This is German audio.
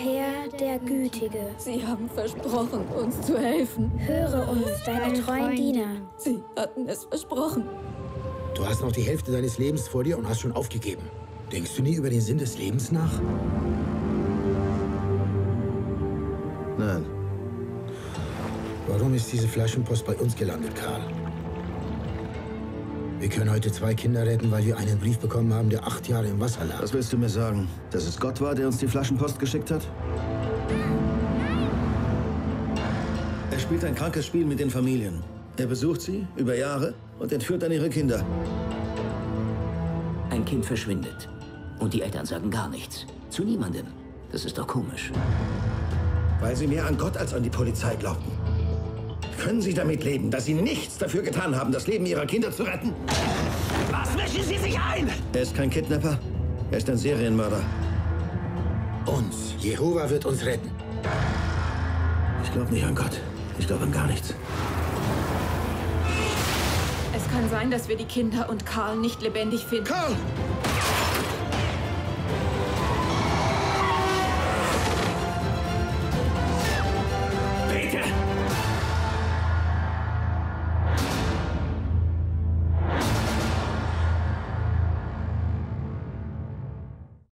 der Herr, der Gütige. Sie haben versprochen, uns zu helfen. Höre uns, deine treuen Diener. Sie hatten es versprochen. Du hast noch die Hälfte deines Lebens vor dir und hast schon aufgegeben. Denkst du nie über den Sinn des Lebens nach? Nein. Warum ist diese Flaschenpost bei uns gelandet, Karl? Wir können heute zwei Kinder retten, weil wir einen Brief bekommen haben, der acht Jahre im Wasser lag. Was willst du mir sagen? Dass es Gott war, der uns die Flaschenpost geschickt hat? Er spielt ein krankes Spiel mit den Familien. Er besucht sie über Jahre und entführt dann ihre Kinder. Ein Kind verschwindet. Und die Eltern sagen gar nichts. Zu niemandem. Das ist doch komisch. Weil sie mehr an Gott als an die Polizei glaubten. Können Sie damit leben, dass Sie nichts dafür getan haben, das Leben Ihrer Kinder zu retten? Was mischen Sie sich ein? Er ist kein Kidnapper. Er ist ein Serienmörder. Uns. Jehova wird uns retten. Ich glaube nicht an Gott. Ich glaube an gar nichts. Es kann sein, dass wir die Kinder und Karl nicht lebendig finden. Karl!